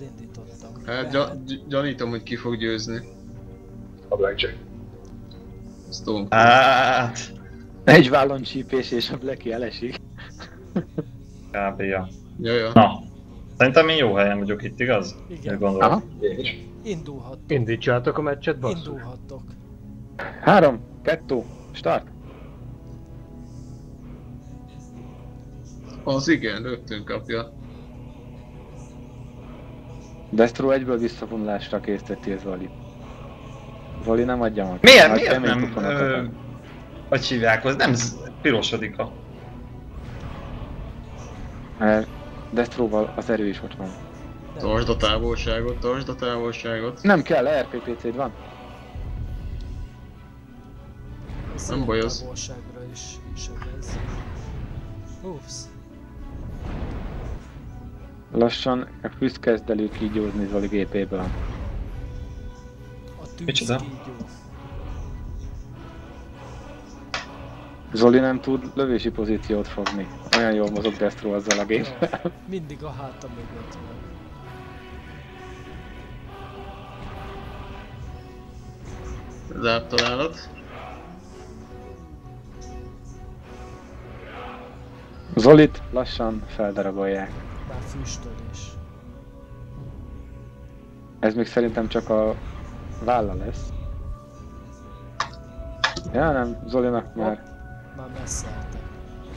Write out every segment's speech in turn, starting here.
Elindítottam. Hát gya- gy- gyanítom, hogy ki fog győzni. A Blackjack. Stone. Hát, Egy vállon csípés és a Blacky elesik. kb. Ja. Ja, ja. Na, szerintem én jó helyen vagyok itt, igaz? Igen. Mit gondolod? Aha. Indulhattok. Indítsátok a meccset, basszus. Indulhattok. Három, kettő, start. Az igen, rögtön kapja. Destro egyből visszavonulásra készíteti Zoli. Zoli nem adja meg. Miért, Nagy miért kemény nem, ö, ad. hogy hívják, az nem z- pirosodik a... Mert Destroval az erő is ott van. Tartsd a távolságot, tartsd a távolságot. Nem kell, RPPC-d van. Ez Nem baj az. Távolságra is sebez. Ups. Lassan a füst kezd elő kígyózni Zoli gépéből. A Micsoda? Zoli nem tud lövési pozíciót fogni. Olyan jól mozog Destro azzal a gép. Ja, mindig a háta mögött van. Zárt találat. Zolit lassan feldarabolják. Már füstölés. Ez még szerintem csak a válla lesz. Ja nem, Zolinak már... Már messze álltak.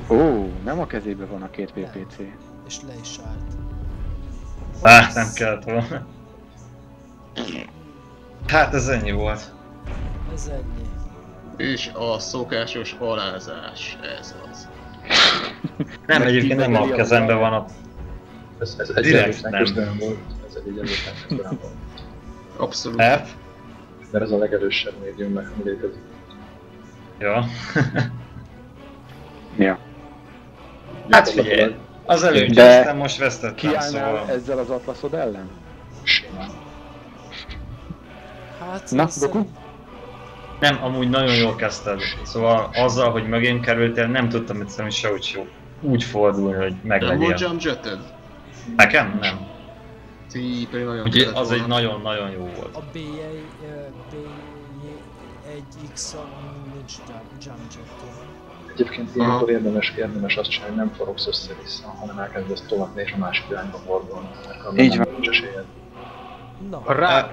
Ó, nem a kezébe van a két PPC. És le is állt. Hát, nem kellett volna. Hát ez ennyi volt. Ez ennyi. És a szokásos alázás, ez az. Nem, egyébként nem a kezemben van a... Ez, ez egy Direkt nem. küzdelem volt. Ez egy egyenlőtlen volt. Abszolút. Hát? Mert ez a legerősebb médium, meg ami létezik. Ja. Ja. Hát figyelj, az előbb De most vesztettem, Kiállnál szóval... ezzel az atlaszod ellen? Simán. Hát, Na, Goku? Nem, amúgy nagyon jól kezdted. Szóval azzal, hogy mögém kerültél, nem tudtam egyszerűen sehogy jó úgy fordulni, hogy Nem meglegyél. jump jetted? Nekem? Nem. Ti pedig nagyon Ugye az egy nagyon-nagyon jó volt. A BJ, BJ1X nincs jump- jump jet Egyébként ilyenkor érdemes, érdemes azt csinálni, hogy nem forogsz össze-vissza, hanem elkezdesz tolatni és a másik irányba fordulni. Így nem van. nincs. Na,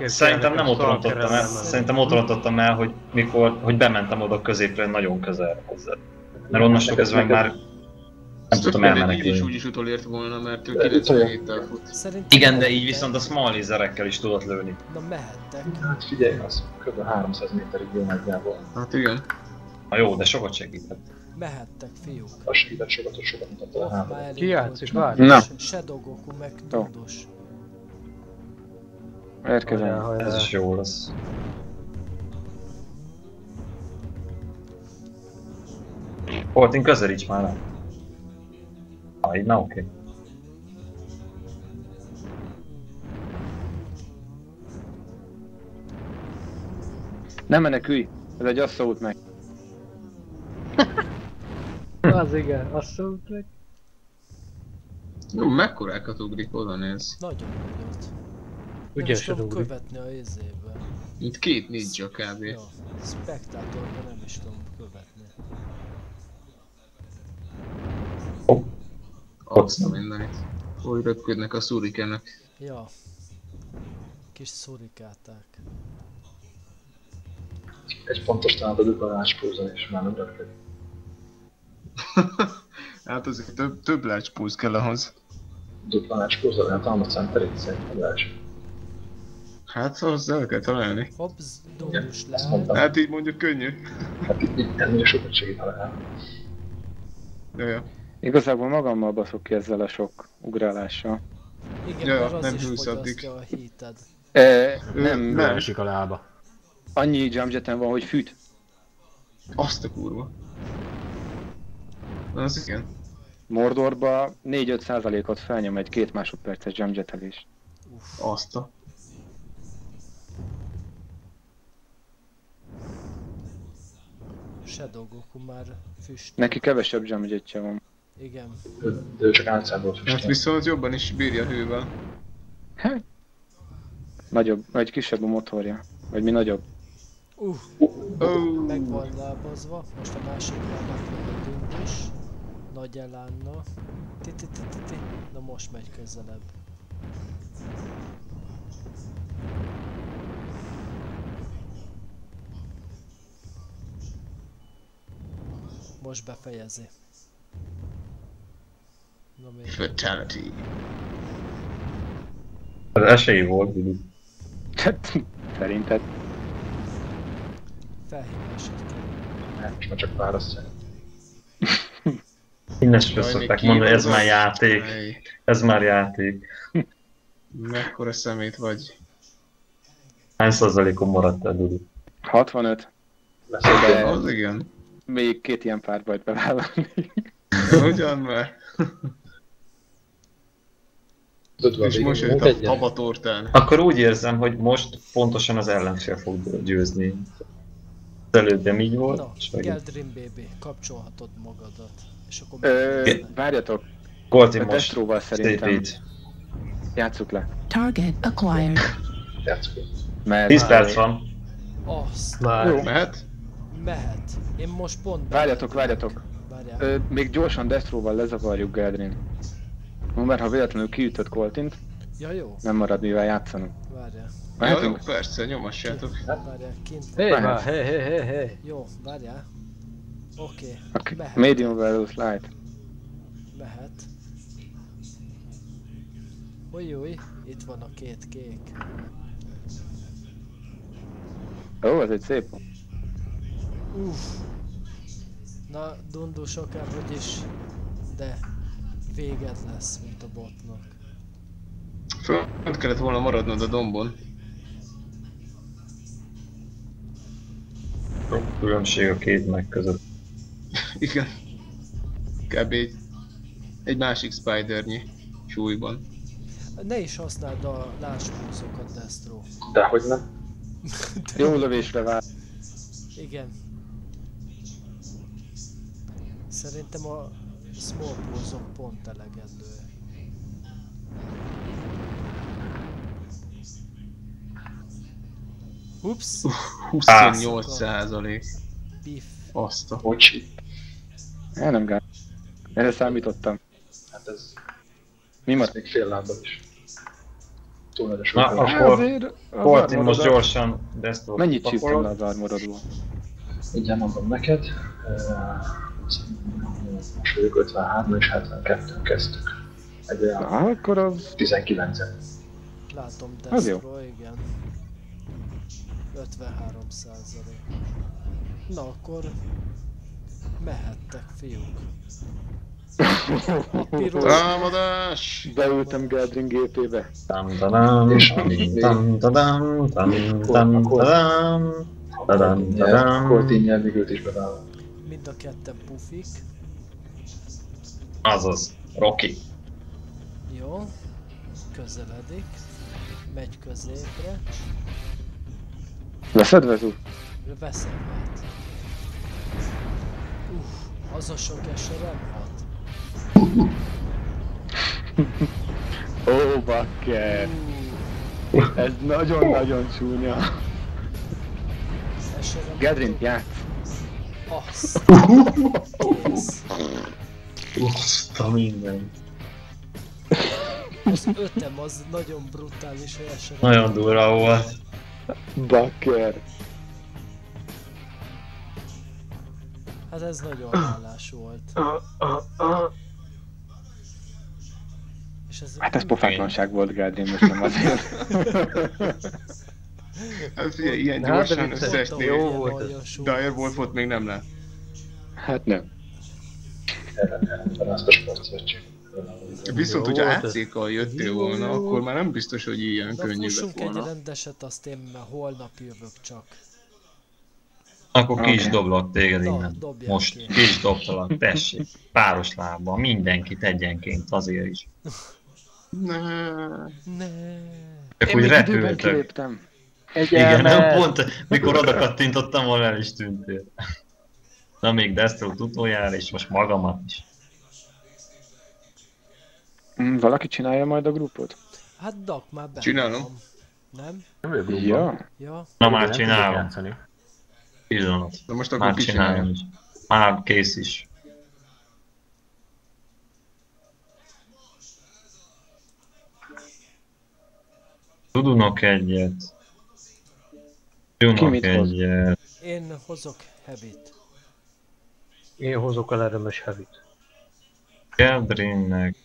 Szerintem nem a ott rontottam el, szerintem ott rontottam el, hogy mikor, hogy bementem oda középre nagyon közel hozzá. Mert onnastól kezdve már nem Ezt tudtam elmenekülni. Is úgy is utolért volna, mert ő De- 97-tel fut. szerintem Igen, de így viszont a small zerekkel is tudott lőni. Na mehettek. Hát figyelj, az kb. 300 méterig jó nagyjából. Hát igen. Na jó, de sokat segített. Mehettek, fiúk. Az segített sokat, hogy sokat mutatta a Oh, elég Ki játszik, volt. várj. Na. Shadow Goku meg. Dúdos. Érkezem. Ez is jó lesz. Fortin közelíts már le. Ah, így na oké. Nem menekülj! Ez egy asszót meg. Az igen, azt szólt Jó, mekkorákat ugrik, oda néz. Nagyon nagyot. Nem Ügyesen tudom ugrik. követni a izébe. Mint két ninja kb. Ja, spektátorban nem is tudom követni. Azt a mindenit. Hogy röpködnek a szurikenek. Ja. Kis szurikáták. Egy pontos talán a dupla rácspúzon és már nem röpköd. hát azért több, több lácspúz kell ahhoz. Dupla rácspúzon, hát talán a centerét szerintem. Hát ahhoz el kell találni. Hobbs, lehet. mondtam. Hát így mondjuk könnyű. Hát itt, itt ennél sokat segít, ha lehet. Ja, ja. Igazából magammal baszok ki ezzel a sok ugrálással. Igen, Ja, az nem is fogyasztja a hited. E, Ő- nem, nem. Esik a lába. annyi jumpjetem van, hogy fűt. Azt a kurva. Az igen. Mordorba 4-5 százalékot felnyom egy két másodperces jumpjetelés. Uff. Azt a. Shadow Goku már füst. Neki kevesebb jumpjetje van. Igen. De, csak álcából Hát füstöl. viszont jobban is bírja hővel. Hát, Nagyobb, vagy kisebb a motorja. Vagy mi nagyobb. Uh, Ó, meg van lábazva. Most a másik lábát düntös. Nagy elánna. Ti, ti, ti, ti, ti. Na most megy közelebb. Most befejezi. Fatality. Az esély volt, Billy. Hát, Szerinted? Felhívás egy kell. Hát, már csak választja. Innen is Jaj, szokták mondani, ez már játék. Ez már játék. Mekkora szemét vagy. Hány százalékon maradt el, Dudi? 65. Lesz De- Az igen. Még két ilyen párbajt bevállalni. Ugyan már. Tudod, És most jött a tabatortán. Akkor úgy érzem, hogy most pontosan az ellenfél fog győzni. Az előbb nem így volt, Na. Geldrin baby, kapcsolhatod magadat. És akkor Ö, várjatok, a most Destróval szerintem játsszuk le. Target acquired. Játszok. Mert 10 perc van. Azt, Már. Jó. Mehet? mehet. Én most pont Várjatok, várjatok. Várjál. Ö, még gyorsan Destróval lezavarjuk Geldrin. No, mert ha véletlenül kiütött Coltint, Ja jó, nem marad mivel játszanunk. várjál. Ja, jó, Mehetünk? persze, nyomassátok. Várjál, kint. Hé, már, hé, hé, hé, hé. Jó, várjál. Oké, Okay. mehet. Medium Velus Light. mehet. Új, új, itt van a két kék. Ó, ez egy szép. Uff. Na, dundus akárhogy is, de véged lesz, mint a botnak. Fönt kellett volna maradnod a dombon. Sok különbség a két meg között. Igen. Kb. egy, egy másik Spidernyi súlyban. Ne is használd a láspulzokat, Destro. Dehogy nem. Jó lövésre vár. Igen. Szerintem a small pulzok pont elegendő. Ups, 28 százalék. piff. Azt a... Bocsi. El nem gát. Erre számítottam. Hát ez Mi maradt? még fél lábbal is. Túl nagy a Na, súlykolás. akkor az Colty most gyorsan Destro Mennyit csíptem le az armorodból? Mindjárt mondom neked. Ö, Most vagyok 53 és 72 kezdtük. Egy olyan Na, akkor az... 19-en. Látom Az jó. Destro, igen. 53 százalék. Na akkor mehettek fiúk. Piros, Támadás! Beültem Geldrin gépébe. Tam tadam, És- tam tadam, tam tam tadam, tadam tadam. Coltinnyel még őt is bevállal. Mind a ketten pufik. Azaz, Rocky. Jó. Közeledik. Megy középre. Leszed vezú? Veszem hát. Uff, az a sok eserem hat. Ó, bakker! Ez nagyon-nagyon csúnya. Eserem Gedrin, játsz! Azt. Azt a minden. Az ötem az nagyon brutális, eserem. Nagyon durva volt. Bakker! Hát ez nagyon hálás volt. És ez Hát ez pofátlanság volt Geldrin, most nem azért. Hát figyelj, ilyen de gyorsan összeesni. Jó volt ez. Dire Wolfot még nem lát. Hát nem. Viszont, hogyha. AC-kal jöttél volna, akkor már nem biztos, hogy ilyen könnyű lett fussunk egy volna. rendeset, azt én már holnap jövök csak. Akkor ki is doblak téged innen. Most ki. is dobtalak, tessék. Páros lábban, mindenkit egyenként azért is. Ne. Ne. Csak úgy még kiléptem. Igen, nem pont, mikor oda kattintottam, volna el is tűntél. Na még Destro utoljára, és most magamat is. Mm, Valaki csinálja majd a grupot? Hát Dak már benne Csinálom. van. Nem? Nem Ja, Ja, Na már csinálom. Pillanat. De most akkor Már csinálom. Már kész is. Tudunk egyet. Ki hoz? egyet. én hozok heavy-t. Én hozok el erőmös hevit. Geldrinnek